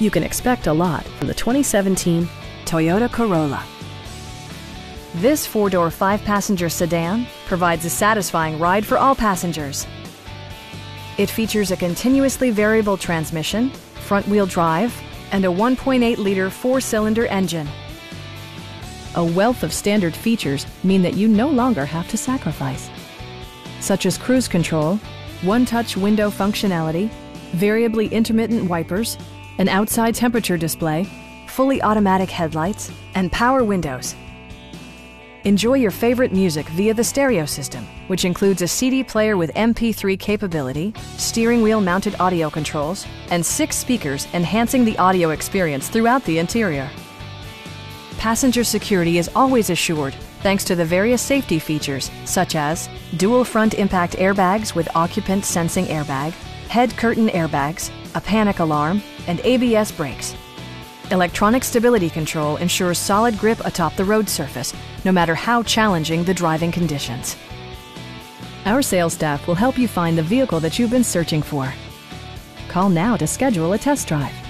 You can expect a lot from the 2017 Toyota Corolla. This four-door, five-passenger sedan provides a satisfying ride for all passengers. It features a continuously variable transmission, front-wheel drive, and a 1.8-liter four-cylinder engine. A wealth of standard features mean that you no longer have to sacrifice, such as cruise control, one-touch window functionality, variably intermittent wipers, an outside temperature display, fully automatic headlights, and power windows. Enjoy your favorite music via the stereo system, which includes a CD player with MP3 capability, steering wheel mounted audio controls, and six speakers enhancing the audio experience throughout the interior. Passenger security is always assured thanks to the various safety features such as dual front impact airbags with occupant sensing airbag, head curtain airbags, a panic alarm, and ABS brakes. Electronic stability control ensures solid grip atop the road surface, no matter how challenging the driving conditions. Our sales staff will help you find the vehicle that you've been searching for. Call now to schedule a test drive.